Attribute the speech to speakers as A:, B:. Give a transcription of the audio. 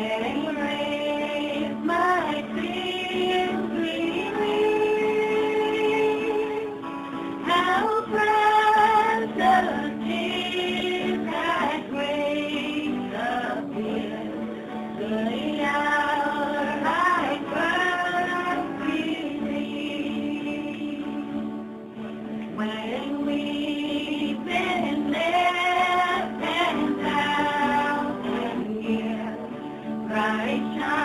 A: remembering Christ.